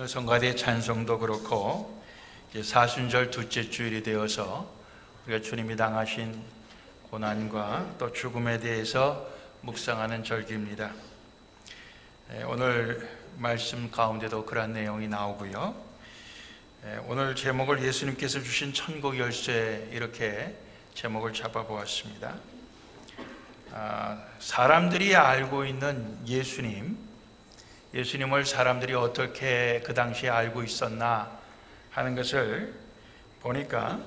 오늘 성가대 찬송도 그렇고 사순절 둘째 주일이 되어서 우리가 주님이 당하신 고난과 또 죽음에 대해서 묵상하는 절기입니다. 예, 오늘 말씀 가운데도 그런 내용이 나오고요. 예, 오늘 제목을 예수님께서 주신 천국 열쇠 이렇게 제목을 잡아보았습니다. 아, 사람들이 알고 있는 예수님, 예수님을 사람들이 어떻게 그 당시에 알고 있었나 하는 것을 보니까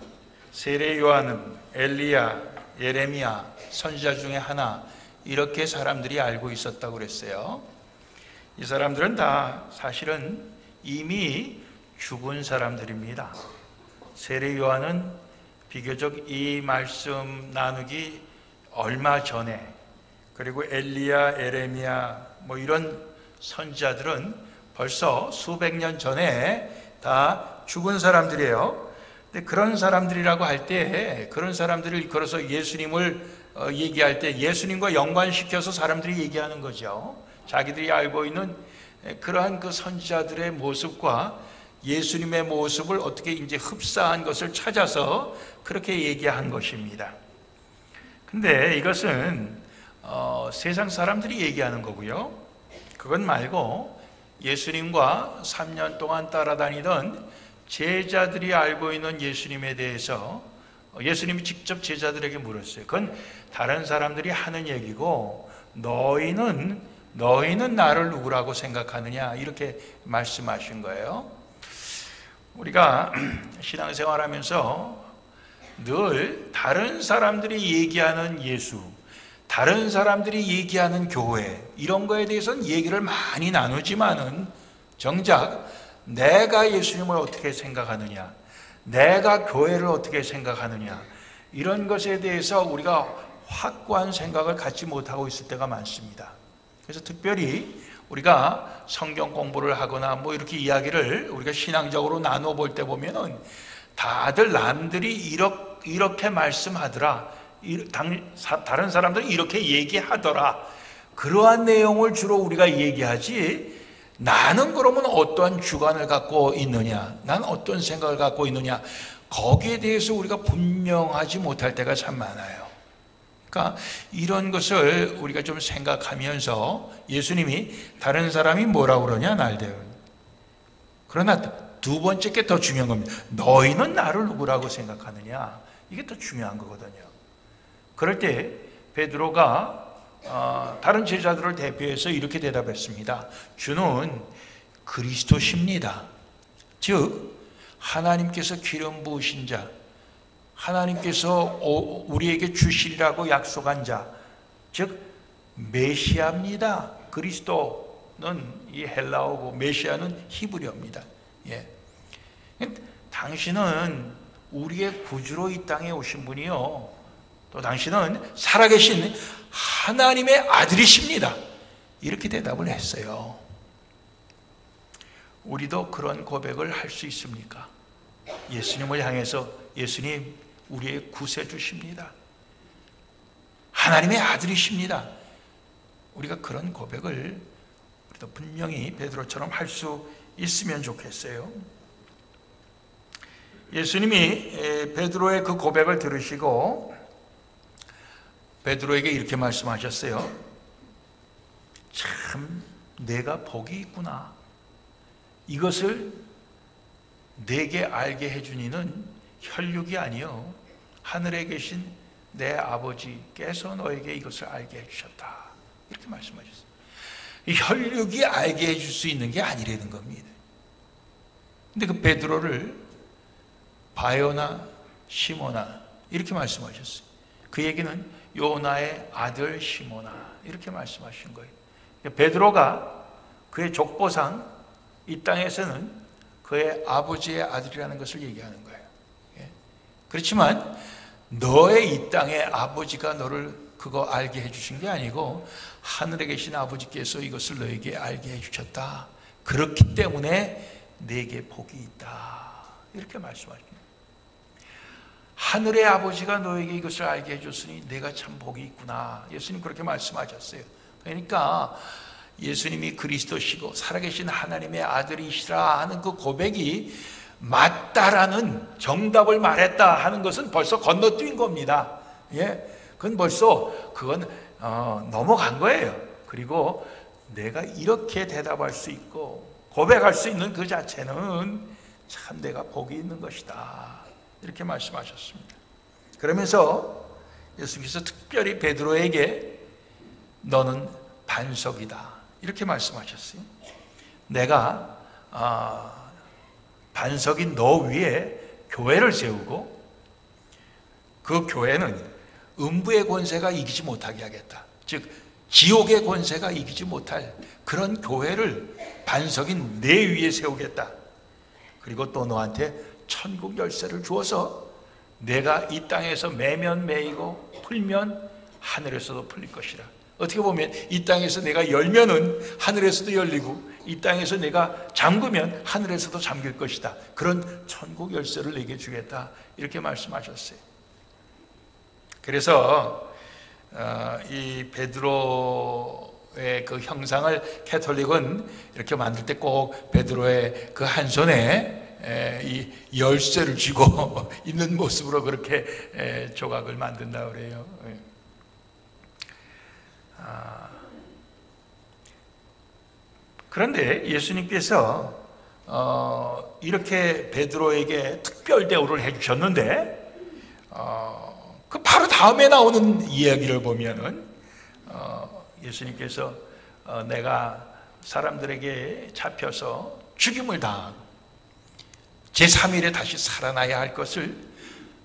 세례 요한은 엘리야, 예레미야 선지자 중에 하나 이렇게 사람들이 알고 있었다고 그랬어요. 이 사람들은 다 사실은 이미 죽은 사람들입니다. 세례 요한은 비교적 이 말씀 나누기 얼마 전에 그리고 엘리야, 에레미야 뭐 이런 선지자들은 벌써 수백 년 전에 다 죽은 사람들이에요. 근데 그런 사람들이라고 할 때 그런 사람들을 이끌어서 예수님을 어, 얘기할 때 예수님과 연관시켜서 사람들이 얘기하는 거죠. 자기들이 알고 있는 그러한 그 선지자들의 모습과 예수님의 모습을 어떻게 이제 흡사한 것을 찾아서 그렇게 얘기한 것입니다. 근데 이것은 어, 세상 사람들이 얘기하는 거고요. 그건 말고 예수님과 3년 동안 따라다니던 제자들이 알고 있는 예수님에 대해서 예수님이 직접 제자들에게 물었어요. 그건 다른 사람들이 하는 얘기고 너희는 너희는 나를 누구라고 생각하느냐 이렇게 말씀하신 거예요. 우리가 신앙생활하면서 늘 다른 사람들이 얘기하는 예수 다른 사람들이 얘기하는 교회 이런 거에 대해서는 얘기를 많이 나누지만은 정작 내가 예수님을 어떻게 생각하느냐, 내가 교회를 어떻게 생각하느냐 이런 것에 대해서 우리가 확고한 생각을 갖지 못하고 있을 때가 많습니다. 그래서 특별히 우리가 성경 공부를 하거나 뭐 이렇게 이야기를 우리가 신앙적으로 나눠 볼때 보면은 다들 남들이 이렇게 말씀하더라. 다른 사람들은 이렇게 얘기하더라. 그러한 내용을 주로 우리가 얘기하지. 나는 그러면 어떠한 주관을 갖고 있느냐? 난 어떤 생각을 갖고 있느냐? 거기에 대해서 우리가 분명하지 못할 때가 참 많아요. 그러니까 이런 것을 우리가 좀 생각하면서 예수님이 다른 사람이 뭐라고 그러냐 날대요. 그러나 두 번째 게 더 중요한 겁니다. 너희는 나를 누구라고 생각하느냐? 이게 더 중요한 거거든요. 그럴 때 베드로가 어, 다른 제자들을 대표해서 이렇게 대답했습니다. 주는 그리스도십니다. 즉 하나님께서 기름 부으신 자, 하나님께서 우리에게 주시리라고 약속한 자, 즉 메시아입니다. 그리스도는 이 헬라어고 메시아는 히브리어입니다. 예. 당신은 우리의 구주로 이 땅에 오신 분이요. 또 당신은 살아계신 하나님의 아들이십니다. 이렇게 대답을 했어요. 우리도 그런 고백을 할 수 있습니까? 예수님을 향해서 예수님, 우리의 구세주십니다. 하나님의 아들이십니다. 우리가 그런 고백을 우리도 분명히 베드로처럼 할 수 있으면 좋겠어요. 예수님이 베드로의 그 고백을 들으시고 베드로에게 이렇게 말씀하셨어요. 참 내가 복이 있구나. 이것을 내게 알게 해주니는 혈육이 아니요 하늘에 계신 내 아버지께서 너에게 이것을 알게 해주셨다. 이렇게 말씀하셨어요. 혈육이 알게 해줄 수 있는 게 아니라는 겁니다. 근데 그 베드로를 바요나 시모나 이렇게 말씀하셨어요. 그 얘기는 요나의 아들 시모나 이렇게 말씀하신 거예요. 베드로가 그의 족보상 이 땅에서는 그의 아버지의 아들이라는 것을 얘기하는 거예요. 예. 그렇지만 너의 이 땅의 아버지가 너를 그거 알게 해주신 게 아니고 하늘에 계신 아버지께서 이것을 너에게 알게 해주셨다. 그렇기 때문에 내게 복이 있다. 이렇게 말씀하십니다. 하늘의 아버지가 너에게 이것을 알게 해줬으니 내가 참 복이 있구나. 예수님 그렇게 말씀하셨어요. 그러니까 예수님이 그리스도시고 살아계신 하나님의 아들이시라 하는 그 고백이 맞다라는 정답을 말했다 하는 것은 벌써 건너뛴 겁니다. 예, 그건 벌써 그건 어, 넘어간 거예요. 그리고 내가 이렇게 대답할 수 있고 고백할 수 있는 그 자체는 참 내가 복이 있는 것이다. 이렇게 말씀하셨습니다. 그러면서 예수께서 특별히 베드로에게 너는 반석이다. 이렇게 말씀하셨어요. 내가 아, 반석인 너 위에 교회를 세우고 그 교회는 음부의 권세가 이기지 못하게 하겠다. 즉 지옥의 권세가 이기지 못할 그런 교회를 반석인 내 위에 세우겠다. 그리고 또 너한테 천국 열쇠를 주어서 내가 이 땅에서 매면 매이고 풀면 하늘에서도 풀릴 것이라. 어떻게 보면 이 땅에서 내가 열면은 하늘에서도 열리고 이 땅에서 내가 잠그면 하늘에서도 잠길 것이다. 그런 천국 열쇠를 내게 주겠다. 이렇게 말씀하셨어요. 그래서 어, 이 베드로의 그 형상을 캐톨릭은 이렇게 만들 때 꼭 베드로의 그 한 손에 이 열쇠를 쥐고 있는 모습으로 그렇게 조각을 만든다 그래요. 예. 아, 그런데 예수님께서 어, 이렇게 베드로에게 특별 대우를 해주셨는데 어, 그 바로 다음에 나오는 이야기를 보면은 어, 예수님께서 어, 내가 사람들에게 잡혀서 죽임을 당하고 제3일에 다시 살아나야 할 것을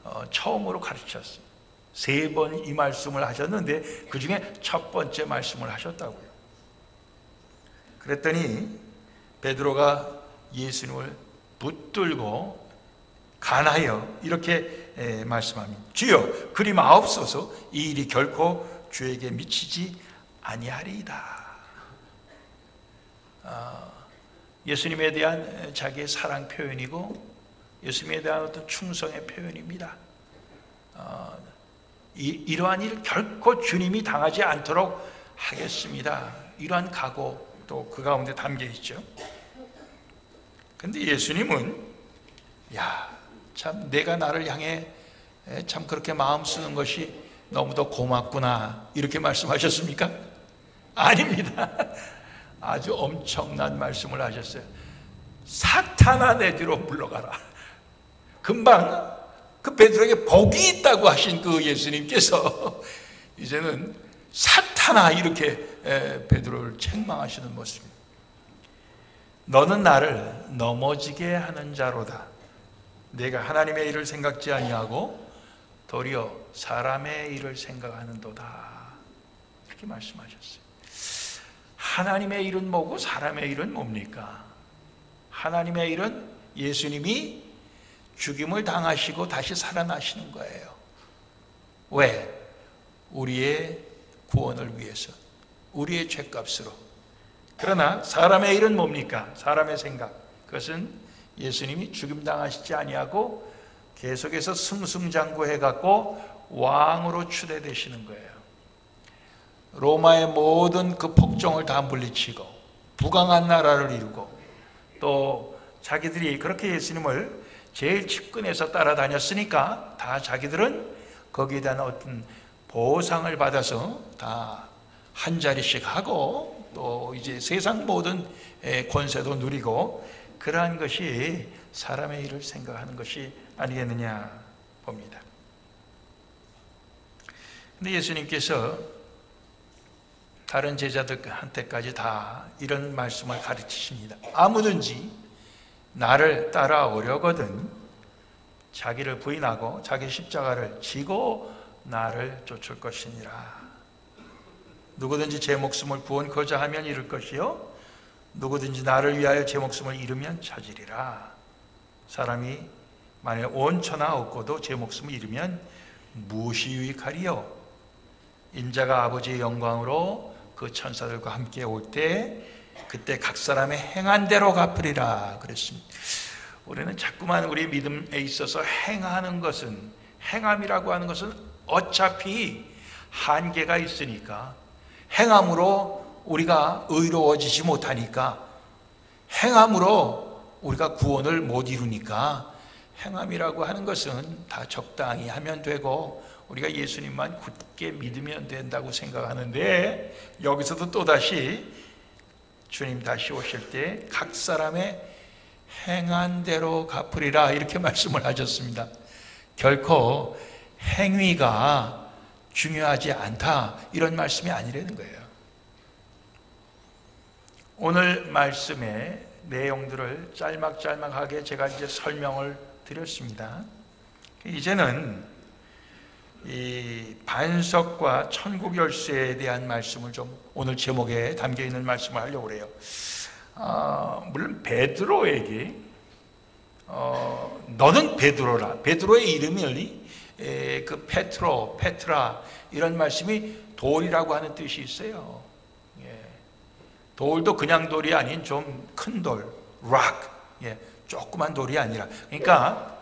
어, 처음으로 가르쳤어요. 세 번 이 말씀을 하셨는데 그 중에 첫 번째 말씀을 하셨다고요. 그랬더니 베드로가 예수님을 붙들고 간하여 이렇게 말씀합니다. 주여 그리 마옵소서 이 일이 결코 주에게 미치지 아니하리이다. 아, 예수님에 대한 자기의 사랑 표현이고 예수님에 대한 어떤 충성의 표현입니다. 어, 이, 러한일 결코 주님이 당하지 않도록 하겠습니다. 이러한 각오 또그 가운데 담겨 있죠. 근데 예수님은 야, 참 내가 나를 향해 참 그렇게 마음 쓰는 것이 너무도 고맙구나. 이렇게 말씀하셨습니까? 아닙니다. 아주 엄청난 말씀을 하셨어요. 사탄아 내 뒤로 물러가라. 금방 그 베드로에게 복이 있다고 하신 그 예수님께서 이제는 사탄아 이렇게 베드로를 책망하시는 모습입니다. 너는 나를 넘어지게 하는 자로다. 내가 하나님의 일을 생각지 아니하고 도리어 사람의 일을 생각하는도다. 이렇게 말씀하셨어요. 하나님의 일은 뭐고 사람의 일은 뭡니까? 하나님의 일은 예수님이 죽임을 당하시고 다시 살아나시는 거예요. 왜? 우리의 구원을 위해서. 우리의 죄값으로. 그러나 사람의 일은 뭡니까? 사람의 생각. 그것은 예수님이 죽임 당하시지 아니하고 계속해서 승승장구해 갖고 왕으로 추대되시는 거예요. 로마의 모든 그 폭정을 다 물리치고 부강한 나라를 이루고 또 자기들이 그렇게 예수님을 제일 측근에서 따라다녔으니까 다 자기들은 거기에 대한 어떤 보상을 받아서 다 한 자리씩 하고 또 이제 세상 모든 권세도 누리고 그러한 것이 사람의 일을 생각하는 것이 아니겠느냐 봅니다. 근데 예수님께서 다른 제자들한테까지 다 이런 말씀을 가르치십니다. 아무든지 나를 따라오려거든 자기를 부인하고 자기 십자가를 지고 나를 쫓을 것이니라. 누구든지 제 목숨을 구원코자 하면 잃을 것이요 누구든지 나를 위하여 제 목숨을 잃으면 찾으리라. 사람이 만일 온 천하 얻고도 제 목숨을 잃으면 무엇이 유익하리요? 인자가 아버지의 영광으로 그 천사들과 함께 올 때 그때 각 사람의 행한 대로 갚으리라 그랬습니다. 우리는 자꾸만 우리 믿음에 있어서 행하는 것은 행함이라고 하는 것은 어차피 한계가 있으니까 행함으로 우리가 의로워지지 못하니까 행함으로 우리가 구원을 못 이루니까 행함이라고 하는 것은 다 적당히 하면 되고 우리가 예수님만 굳게 믿으면 된다고 생각하는데 여기서도 또다시 주님 다시 오실 때 각 사람의 행한 대로 갚으리라 이렇게 말씀을 하셨습니다. 결코 행위가 중요하지 않다 이런 말씀이 아니라는 거예요. 오늘 말씀의 내용들을 짤막짤막하게 제가 이제 설명을 드렸습니다. 이제는 이 반석과 천국 열쇠에 대한 말씀을 좀 오늘 제목에 담겨 있는 말씀을 하려고 그래요. 어, 물론 베드로에게 어, 너는 베드로라. 베드로의 이름이 에, 그 페트로, 페트라 이런 말씀이 돌이라고 하는 뜻이 있어요. 예. 돌도 그냥 돌이 아닌 좀 큰 돌, 락, 예. 조그만 돌이 아니라. 그러니까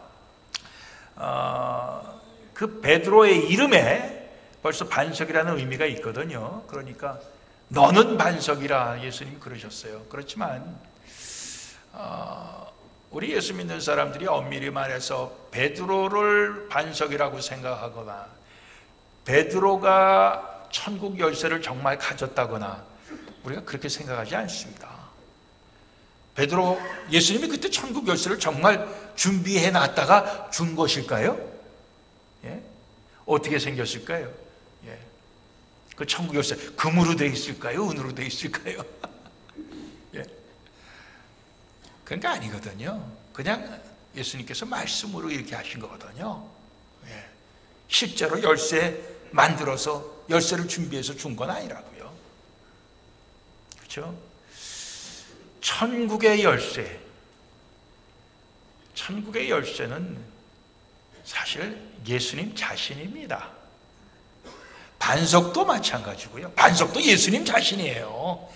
어, 그 베드로의 이름에 벌써 반석이라는 의미가 있거든요. 그러니까 너는 반석이라 예수님이 그러셨어요. 그렇지만 어, 우리 예수 믿는 사람들이 엄밀히 말해서 베드로를 반석이라고 생각하거나 베드로가 천국 열쇠를 정말 가졌다거나 우리가 그렇게 생각하지 않습니다. 베드로 예수님이 그때 천국 열쇠를 정말 준비해 놨다가 준 것일까요? 예? 어떻게 생겼을까요? 예. 그 천국 열쇠 금으로 되어 있을까요? 은으로 되어 있을까요? 예. 그러니까 아니거든요. 그냥 예수님께서 말씀으로 이렇게 하신 거거든요. 예. 실제로 열쇠 만들어서 열쇠를 준비해서 준 건 아니라고요. 그렇죠? 천국의 열쇠. 천국의 열쇠는 사실 예수님 자신입니다. 반석도 마찬가지고요. 반석도 예수님 자신이에요.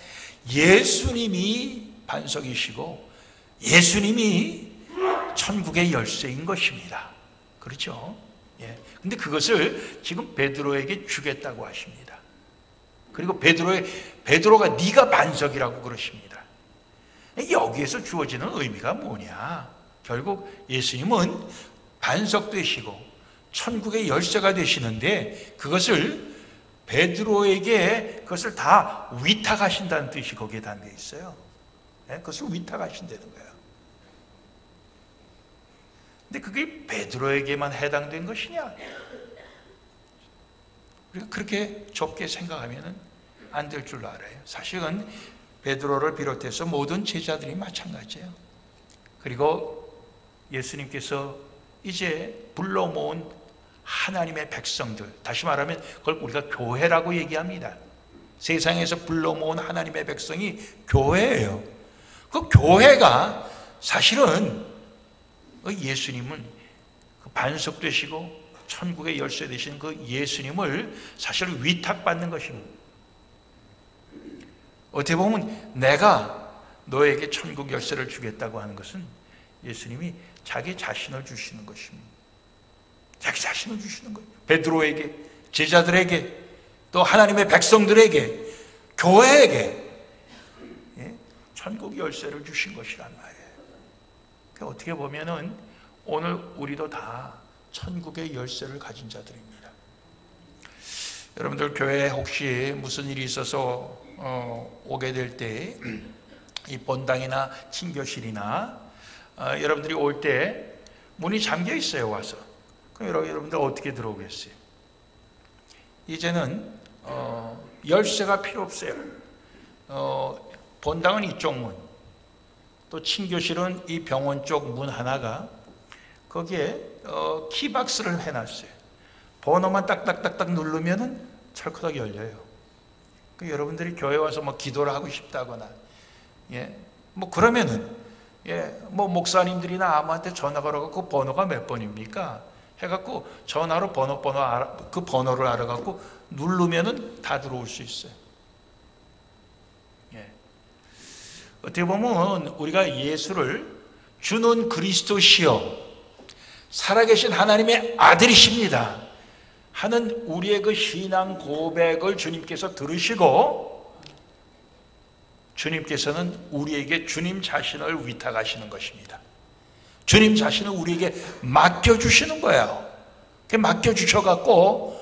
예수님이 반석이시고 예수님이 천국의 열쇠인 것입니다. 그렇죠? 예. 근데 그것을 지금 베드로에게 주겠다고 하십니다. 그리고 베드로의 베드로가 네가 반석이라고 그러십니다. 여기에서 주어지는 의미가 뭐냐? 결국 예수님은 반석 되시고 천국의 열쇠가 되시는데 그것을 베드로에게 그것을 다 위탁하신다는 뜻이 거기에 담겨 있어요. 네? 그것을 위탁하신다는 거예요. 근데 그게 베드로에게만 해당된 것이냐? 우리가 그렇게 좁게 생각하면 안 될 줄 알아요. 사실은 베드로를 비롯해서 모든 제자들이 마찬가지예요. 그리고 예수님께서 이제 불러 모은 하나님의 백성들, 다시 말하면 그걸 우리가 교회라고 얘기합니다. 세상에서 불러 모은 하나님의 백성이 교회예요. 그 교회가 사실은 그 예수님을 그 반석 되시고 천국의 열쇠 되신 그 예수님을 사실 위탁받는 것입니다. 어떻게 보면 내가 너에게 천국 열쇠를 주겠다고 하는 것은 예수님이 자기 자신을 주시는 것입니다. 자기 자신을 주시는 거예요. 베드로에게, 제자들에게, 또 하나님의 백성들에게, 교회에게 예? 천국 열쇠를 주신 것이란 말이에요. 그러니까 어떻게 보면은 오늘 우리도 다 천국의 열쇠를 가진 자들입니다. 여러분들 교회에 혹시 무슨 일이 있어서 어, 오게 될 때 이 본당이나 친교실이나 어, 여러분들이 올 때 문이 잠겨 있어요 와서 그럼 여러분들 어떻게 들어오겠어요? 이제는 어, 열쇠가 필요 없어요. 어, 본당은 이쪽 문, 또 친교실은 이 병원 쪽 문 하나가 거기에 어, 키박스를 해놨어요. 번호만 딱딱딱딱 누르면은 철커덕 열려요. 그 여러분들이 교회 와서 뭐 기도를 하고 싶다거나, 예, 뭐 그러면은 예, 뭐 목사님들이나 아무한테 전화 걸어갖고 번호가 몇 번입니까? 해갖고 전화로 번호 번호 알아, 그 번호를 알아갖고 누르면은 다 들어올 수 있어요. 예. 어떻게 보면 우리가 예수를 주는 그리스도시요 살아계신 하나님의 아들이십니다. 하는 우리의 그 신앙 고백을 주님께서 들으시고 주님께서는 우리에게 주님 자신을 위탁하시는 것입니다. 주님 자신을 우리에게 맡겨주시는 거예요. 맡겨주셔갖고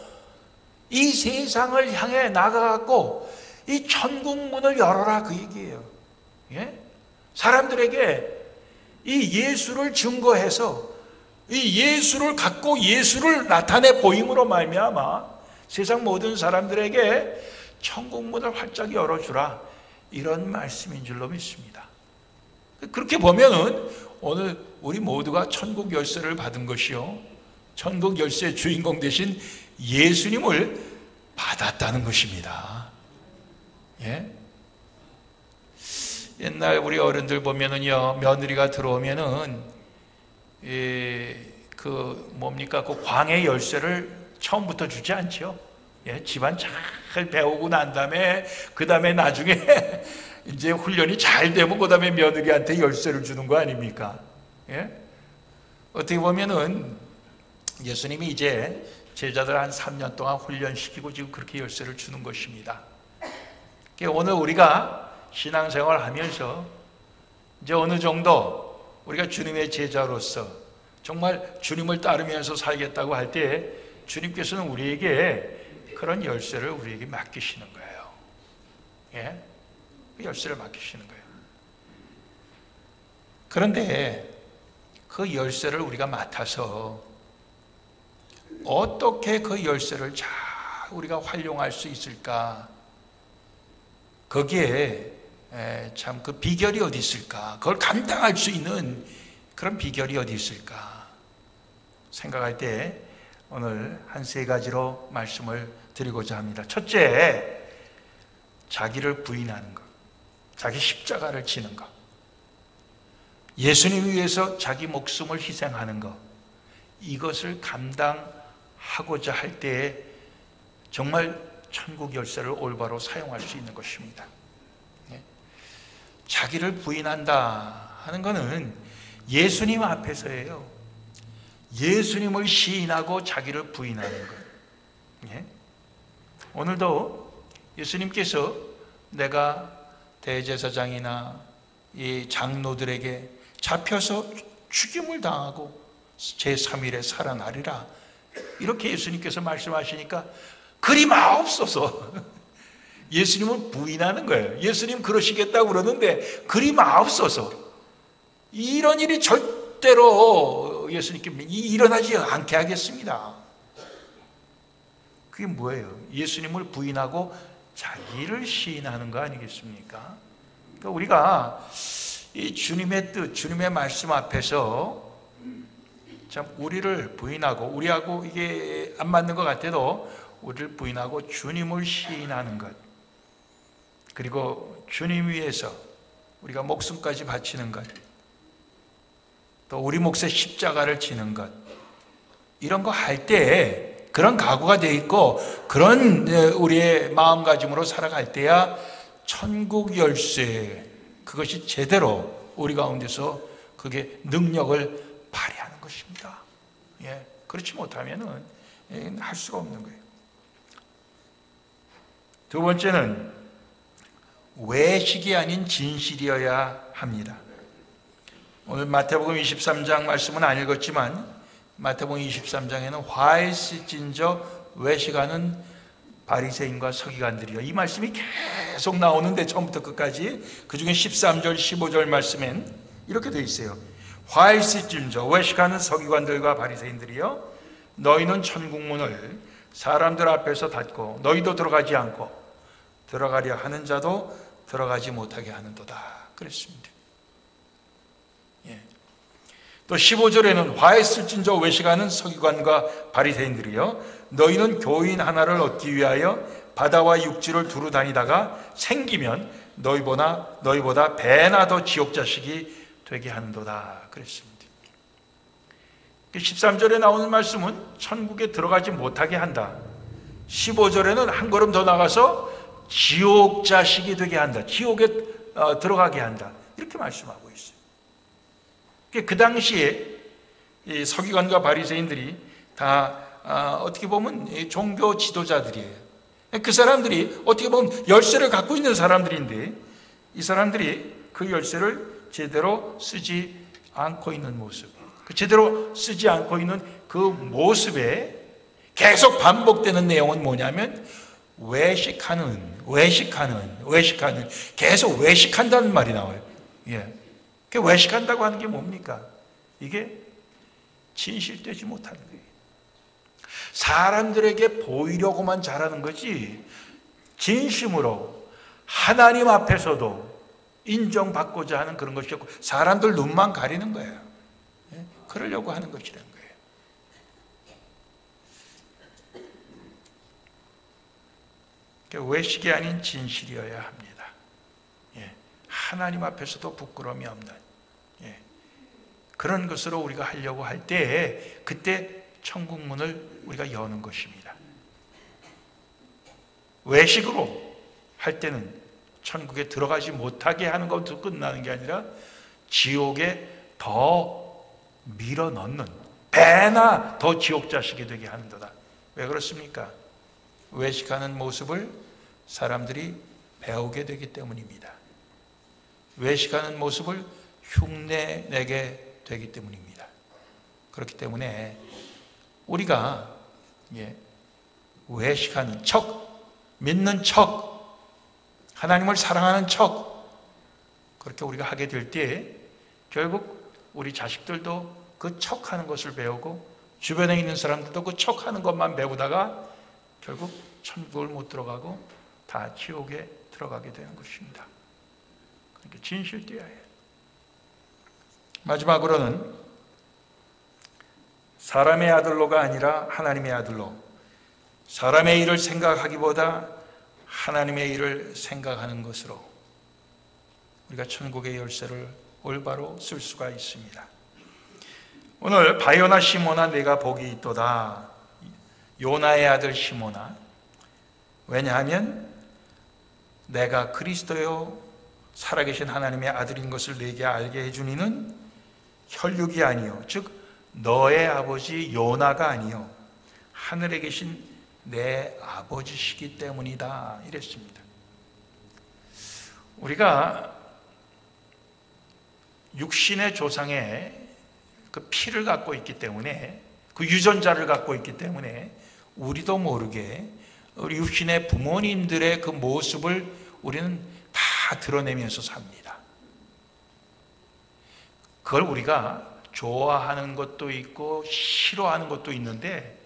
이 세상을 향해 나가갖고 이 천국 문을 열어라 그 얘기예요. 예? 사람들에게 이 예수를 증거해서 이 예수를 갖고 예수를 나타내 보임으로 말미암아 세상 모든 사람들에게 천국 문을 활짝 열어주라 이런 말씀인 줄로 믿습니다. 그렇게 보면은 오늘 우리 모두가 천국 열쇠를 받은 것이요 천국 열쇠의 주인공 대신 예수님을 받았다는 것입니다. 예? 옛날 우리 어른들 보면은요 며느리가 들어오면은 그 뭡니까 그 광의 열쇠를 처음부터 주지 않죠. 예, 집안 잘 배우고 난 다음에 그 다음에 나중에 이제 훈련이 잘 되면 그 다음에 며느리한테 열쇠를 주는 거 아닙니까? 예? 어떻게 보면은 예수님이 이제 제자들 한 3년 동안 훈련시키고 지금 그렇게 열쇠를 주는 것입니다. 오늘 우리가 신앙생활 하면서 이제 어느 정도 우리가 주님의 제자로서 정말 주님을 따르면서 살겠다고 할 때 주님께서는 우리에게 그런 열쇠를 우리에게 맡기시는 거예요. 예? 그 열쇠를 맡기시는 거예요. 그런데 그 열쇠를 우리가 맡아서 어떻게 그 열쇠를 잘 우리가 활용할 수 있을까? 거기에 참 그 비결이 어디 있을까? 그걸 감당할 수 있는 그런 비결이 어디 있을까? 생각할 때 오늘 한 세 가지로 말씀을 드리고자 합니다. 첫째, 자기를 부인하는 것. 자기 십자가를 지는 것. 예수님 위해서 자기 목숨을 희생하는 것. 이것을 감당하고자 할 때에 정말 천국 열쇠를 올바로 사용할 수 있는 것입니다. 예. 자기를 부인한다 하는 것은 예수님 앞에서예요. 예수님을 시인하고 자기를 부인하는 것. 예. 오늘도 예수님께서 내가 대제사장이나 이 장로들에게 잡혀서 죽임을 당하고 제3일에 살아나리라. 이렇게 예수님께서 말씀하시니까 그리 마옵소서. 예수님을 부인하는 거예요. 예수님 그러시겠다고 그러는데 그리 마옵소서. 이런 일이 절대로 예수님께 일어나지 않게 하겠습니다. 그게 뭐예요? 예수님을 부인하고 자기를 시인하는 거 아니겠습니까? 그러니까 우리가 이 주님의 뜻, 주님의 말씀 앞에서 참 우리를 부인하고 우리하고 이게 안 맞는 것 같아도 우리를 부인하고 주님을 시인하는 것 그리고 주님 위해서 우리가 목숨까지 바치는 것 또 우리 몫에 십자가를 지는 것 이런 거 할 때 그런 각오가 돼 있고 그런 우리의 마음가짐으로 살아갈 때야 천국 열쇠 그것이 제대로 우리 가운데서 그게 능력을 발휘하는 것입니다. 예, 그렇지 못하면은 예, 할 수가 없는 거예요. 두 번째는 외식이 아닌 진실이어야 합니다. 오늘 마태복음 23장 말씀은 안 읽었지만 마태복음 23장에는 화일시진저 외식하는 바리새인과 서기관들이요. 이 말씀이 계속 나오는데 처음부터 끝까지 그 중에 13절, 15절 말씀엔 이렇게 되어 있어요. 화일시진저 외식하는 서기관들과 바리새인들이요. 너희는 천국문을 사람들 앞에서 닫고 너희도 들어가지 않고 들어가려 하는 자도 들어가지 못하게 하는도다. 그랬습니다. 예. 또 15절에는 화에 쓸진저 외식하는 서기관과 바리새인들이요 너희는 교인 하나를 얻기 위하여 바다와 육지를 두루 다니다가 생기면 너희보다 너희보다 배나 더 지옥 자식이 되게 하는도다 그랬습니다. 13절에 나오는 말씀은 천국에 들어가지 못하게 한다. 15절에는 한 걸음 더 나가서 지옥 자식이 되게 한다. 지옥에 어, 들어가게 한다. 이렇게 말씀하고. 그 당시에 서기관과 바리새인들이 다 어, 어떻게 보면 종교 지도자들이에요. 그 사람들이 어떻게 보면 열쇠를 갖고 있는 사람들인데 이 사람들이 그 열쇠를 제대로 쓰지 않고 있는 모습, 그 제대로 쓰지 않고 있는 그 모습에 계속 반복되는 내용은 뭐냐면 외식하는, 외식하는, 외식하는, 계속 외식한다는 말이 나와요. 예. 그 외식한다고 하는 게 뭡니까? 이게 진실되지 못하는 거예요. 사람들에게 보이려고만 잘하는 거지, 진심으로 하나님 앞에서도 인정받고자 하는 그런 것이 없고, 사람들 눈만 가리는 거예요. 예? 그러려고 하는 것이라는 거예요. 외식이 아닌 진실이어야 합니다. 예. 하나님 앞에서도 부끄러움이 없는 예. 그런 것으로 우리가 하려고 할때 그때 천국 문을 우리가 여는 것입니다. 외식으로 할 때는 천국에 들어가지 못하게 하는 것도 끝나는 게 아니라 지옥에 더 밀어 넣는 배나 더 지옥 자식이 되게 하는도다. 왜 그렇습니까? 외식하는 모습을 사람들이 배우게 되기 때문입니다. 외식하는 모습을 흉내 내게 되기 때문입니다. 그렇기 때문에 우리가 예, 외식하는 척, 믿는 척, 하나님을 사랑하는 척, 그렇게 우리가 하게 될때 결국 우리 자식들도 그 척하는 것을 배우고 주변에 있는 사람들도 그 척하는 것만 배우다가 결국 천국을 못 들어가고 다 지옥에 들어가게 되는 것입니다. 그러니까 진실되어야 해요. 마지막으로는 사람의 아들로가 아니라 하나님의 아들로 사람의 일을 생각하기보다 하나님의 일을 생각하는 것으로 우리가 천국의 열쇠를 올바로 쓸 수가 있습니다. 오늘 바요나 시모나 내가 복이 있도다. 요나의 아들 시모나. 왜냐하면 내가 그리스도요 살아계신 하나님의 아들인 것을 내게 알게 해주니는 혈육이 아니요 즉 너의 아버지 요나가 아니요 하늘에 계신 내 아버지시기 때문이다 이랬습니다. 우리가 육신의 조상의 그 피를 갖고 있기 때문에 그 유전자를 갖고 있기 때문에 우리도 모르게 우리 육신의 부모님들의 그 모습을 우리는 다 드러내면서 삽니다. 그걸 우리가 좋아하는 것도 있고 싫어하는 것도 있는데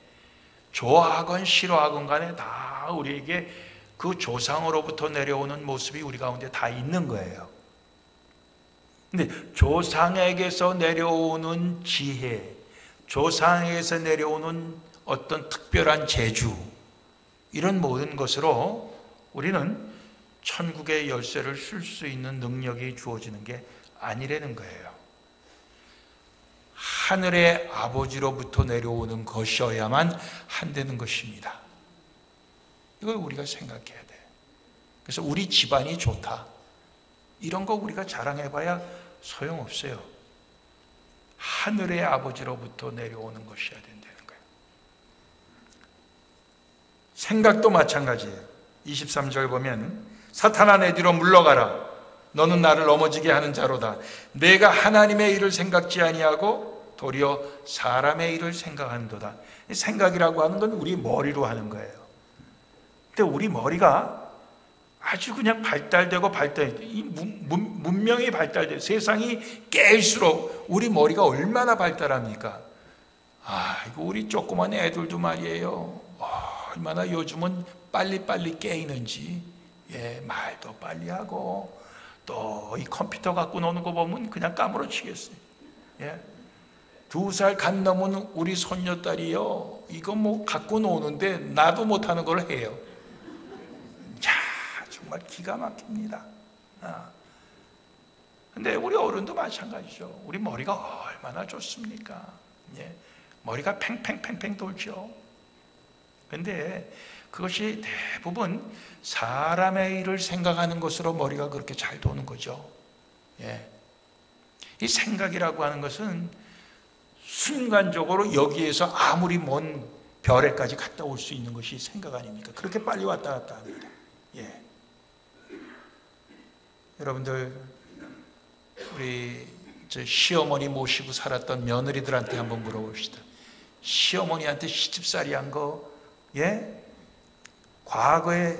좋아하건 싫어하건 간에 다 우리에게 그 조상으로부터 내려오는 모습이 우리 가운데 다 있는 거예요. 근데 조상에게서 내려오는 지혜, 조상에게서 내려오는 어떤 특별한 재주, 이런 모든 것으로 우리는 천국의 열쇠를 쓸 수 있는 능력이 주어지는 게 아니라는 거예요. 하늘의 아버지로부터 내려오는 것이어야만 한다는 것입니다. 이걸 우리가 생각해야 돼. 그래서 우리 집안이 좋다. 이런 거 우리가 자랑해봐야 소용없어요. 하늘의 아버지로부터 내려오는 것이어야 된다는 거예요. 생각도 마찬가지예요. 23절 보면 사탄아 내 뒤로 물러가라. 너는 나를 넘어지게 하는 자로다. 내가 하나님의 일을 생각지 아니하고 도리어 사람의 일을 생각하는도다. 생각이라고 하는 건 우리 머리로 하는 거예요. 근데 우리 머리가 아주 그냥 발달되고 발달, 이 문명이 발달돼 세상이 깰수록 우리 머리가 얼마나 발달합니까? 아, 이거 우리 조그만 애들도 말이에요. 얼마나 요즘은 빨리빨리 깨이는지. 예, 말도 빨리 하고 또 이 컴퓨터 갖고 노는 거 보면 그냥 까무러치겠어요. 예. 두 살 간 넘은 우리 손녀딸이요. 이거 뭐 갖고 노는데 나도 못하는 걸 해요. 자, 정말 기가 막힙니다. 아. 근데 우리 어른도 마찬가지죠. 우리 머리가 얼마나 좋습니까? 예. 머리가 팽팽팽팽 돌죠. 근데 그것이 대부분 사람의 일을 생각하는 것으로 머리가 그렇게 잘 도는 거죠. 예. 이 생각이라고 하는 것은 순간적으로 여기에서 아무리 먼 별에까지 갔다 올 수 있는 것이 생각 아닙니까? 그렇게 빨리 왔다 갔다 합니다. 예. 여러분들 우리 시어머니 모시고 살았던 며느리들한테 한번 물어봅시다. 시어머니한테 시집살이 한 거, 예? 과거에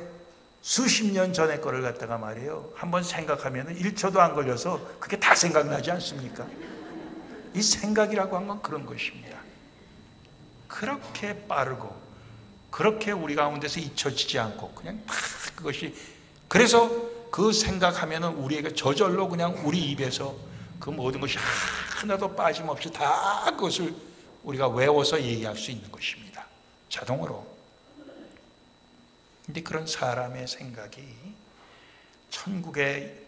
수십 년 전의 거를 갖다가 말이에요. 한번 생각하면 1초도 안 걸려서 그게 다 생각나지 않습니까? 이 생각이라고 한 건 그런 것입니다. 그렇게 빠르고, 그렇게 우리 가운데서 잊혀지지 않고, 그냥 다 그것이, 그래서 그 생각하면은 우리에게 저절로 그냥 우리 입에서 그 모든 것이 하나도 빠짐없이 다 그것을 우리가 외워서 얘기할 수 있는 것입니다. 자동으로. 근데 그런 사람의 생각이 천국의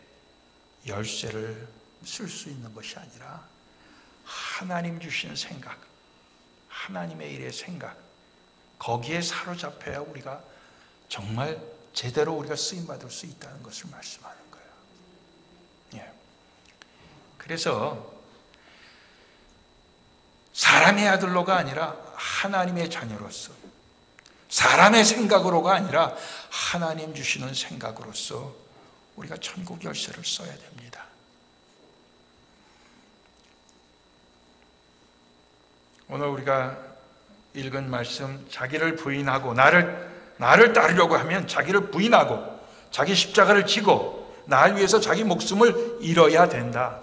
열쇠를 쓸 수 있는 것이 아니라 하나님 주시는 생각, 하나님의 일의 생각, 거기에 사로잡혀야 우리가 정말 제대로 우리가 쓰임 받을 수 있다는 것을 말씀하는 거예요. 예. 그래서 사람의 아들로가 아니라 하나님의 자녀로서 사람의 생각으로가 아니라 하나님 주시는 생각으로서 우리가 천국 열쇠를 써야 됩니다. 오늘 우리가 읽은 말씀 자기를 부인하고 나를 나를 따르려고 하면 자기를 부인하고 자기 십자가를 지고 날 위해서 자기 목숨을 잃어야 된다.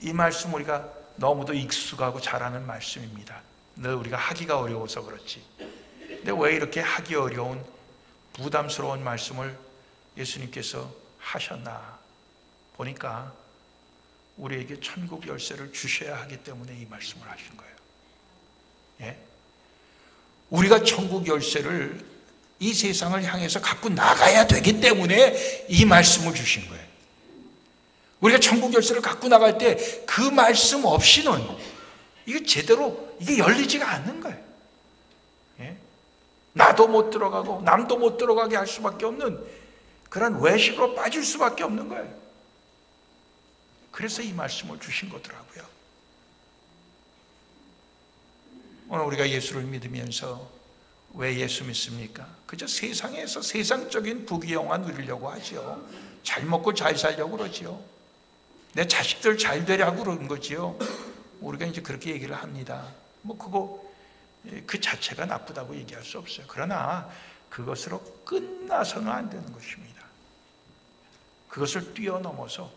이 말씀 우리가 너무도 익숙하고 잘하는 말씀입니다. 늘 우리가 하기가 어려워서 그렇지. 근데 왜 이렇게 하기 어려운 부담스러운 말씀을 예수님께서 하셨나 보니까 우리에게 천국 열쇠를 주셔야 하기 때문에 이 말씀을 하신 거예요. 예? 우리가 천국 열쇠를 이 세상을 향해서 갖고 나가야 되기 때문에 이 말씀을 주신 거예요. 우리가 천국 열쇠를 갖고 나갈 때 그 말씀 없이는 이게 제대로 이게 열리지가 않는 거예요. 예? 나도 못 들어가고 남도 못 들어가게 할 수밖에 없는 그런 외식으로 빠질 수밖에 없는 거예요. 그래서 이 말씀을 주신 거더라고요. 오늘 우리가 예수를 믿으면서 왜 예수 믿습니까? 그저 세상에서 세상적인 부귀영화 누리려고 하죠. 잘 먹고 잘 살려고 그러지요. 내 자식들 잘 되려고 그러는 거지요. 우리가 이제 그렇게 얘기를 합니다. 뭐 그거 예, 그 자체가 나쁘다고 얘기할 수 없어요. 그러나 그것으로 끝나서는 안 되는 것입니다. 그것을 뛰어넘어서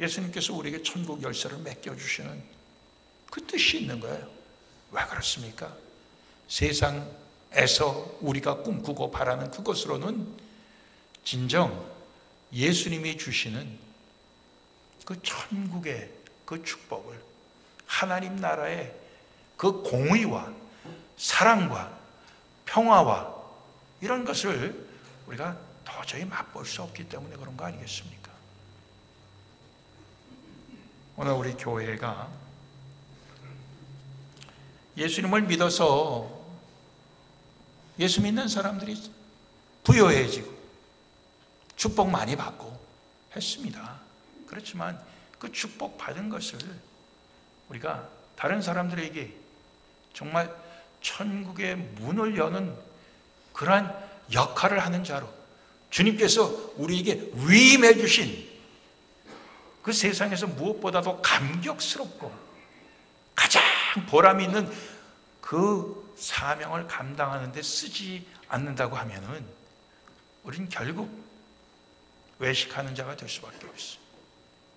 예수님께서 우리에게 천국 열쇠를 맡겨주시는 그 뜻이 있는 거예요. 왜 그렇습니까? 세상에서 우리가 꿈꾸고 바라는 그것으로는 진정 예수님이 주시는 그 천국의 그 축복을 하나님 나라의 그 공의와 사랑과 평화와 이런 것을 우리가 도저히 맛볼 수 없기 때문에 그런 거 아니겠습니까? 오늘 우리 교회가 예수님을 믿어서 예수 믿는 사람들이 부여해지고 축복 많이 받고 했습니다. 그렇지만 그 축복 받은 것을 우리가 다른 사람들에게 정말 천국의 문을 여는 그러한 역할을 하는 자로 주님께서 우리에게 위임해 주신 그 세상에서 무엇보다도 감격스럽고 가장 보람 있는 그 사명을 감당하는데 쓰지 않는다고 하면은 우리는 결국 외식하는 자가 될 수밖에 없어요.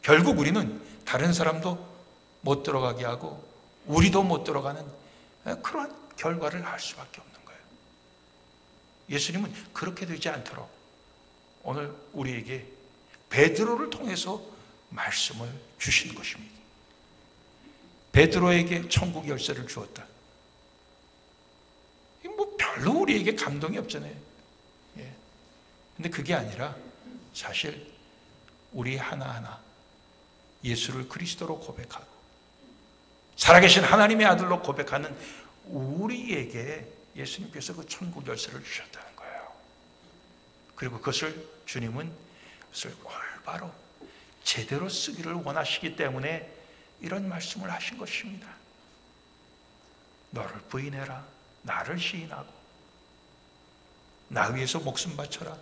결국 우리는 다른 사람도 못 들어가게 하고 우리도 못 들어가는 그러한 결과를 할 수밖에 없는 거예요. 예수님은 그렇게 되지 않도록 오늘 우리에게 베드로를 통해서 말씀을 주신 것입니다. 베드로에게 천국 열쇠를 주었다. 뭐 별로 우리에게 감동이 없잖아요. 예. 근데 그게 아니라 사실 우리 하나하나 예수를 그리스도로 고백하고 살아계신 하나님의 아들로 고백하는 우리에게 예수님께서 그 천국 열쇠를 주셨다는 거예요. 그리고 그것을 주님은 그것을 올바로 제대로 쓰기를 원하시기 때문에 이런 말씀을 하신 것입니다. 너를 부인해라. 나를 시인하고 나 위해서 목숨 바쳐라.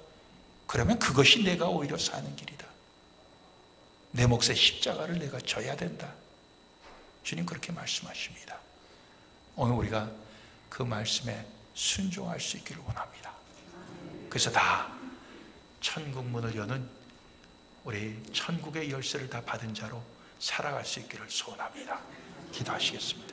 그러면 그것이 내가 오히려 사는 길이다. 내 몫의 십자가를 내가 져야 된다. 주님 그렇게 말씀하십니다. 오늘 우리가 그 말씀에 순종할 수 있기를 원합니다. 그래서 다 천국 문을 여는 우리 천국의 열쇠를 다 받은 자로 살아갈 수 있기를 소원합니다. 기도하시겠습니다.